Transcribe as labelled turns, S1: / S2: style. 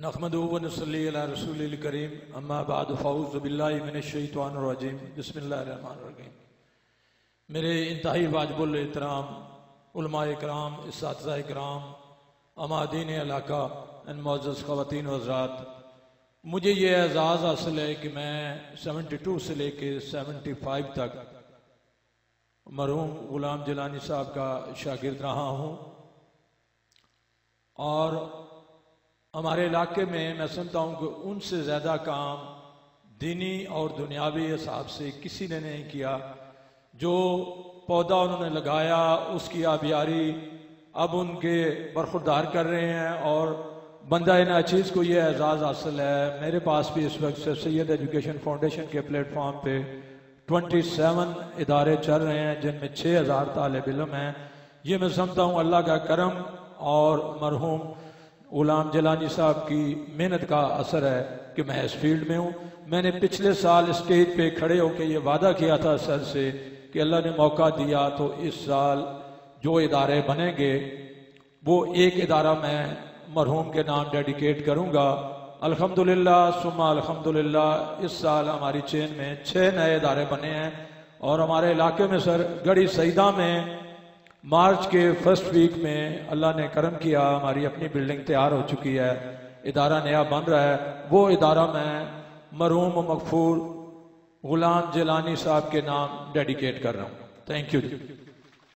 S1: नखमदूबनसली रसूल करीम अम्मा बाद फ़ाउज़बिल्लिमिनशैतवानरजीम बसमीम मेरे इंतहाई वाजबुल एहतराम कराम इस कराम अमादीन इलाका मोज़ ख़वान हजरात मुझे ये एजाज़ हासिल है कि मैं सेवेंटी टू से लेके सेवेंटी फाइव तक मरहूम गुलाम जिलानी साहब का शागिर्द रहा हूँ और हमारे इलाके में मैं सुनता हूँ कि उनसे ज़्यादा काम दीनी और दुनियावी हिसाब से किसी ने नहीं किया। जो पौधा उन्होंने लगाया, उसकी आबियारी अब उनके बरखुरदार कर रहे हैं और बंदा इन चीज़ को ये एजाज़ हासिल है। मेरे पास भी इस वक्त से सैयद एजुकेशन फाउंडेशन के प्लेटफॉर्म पे 27 इदारे चल रहे हैं, जिनमें 6000 तालब इलम हैं। ये मैं समझता हूँ अल्लाह का करम और मरहूम गुलाम जलानी साहब की मेहनत का असर है कि मैं इस फ़ील्ड में हूँ। मैंने पिछले साल स्टेज पे खड़े होकर ये वादा किया था सर से कि अल्लाह ने मौका दिया तो इस साल जो इदारे बनेंगे, वो एक इदारा मैं मरहूम के नाम डेडिकेट करूँगा। अल्हम्दुलिल्लाह सुमा अल्हम्दुलिल्लाह, इस साल हमारी चेन में छः नए इदारे बने हैं और हमारे इलाके में सर, गढ़ी सईदा में मार्च के फ़र्स्ट वीक में अल्लाह ने करम किया, हमारी अपनी बिल्डिंग तैयार हो चुकी है, इदारा नया बन रहा है। वो इदारा मैं मरूम मकफूर गुलाम जलानी साहब के नाम डेडिकेट कर रहा हूँ। Thank you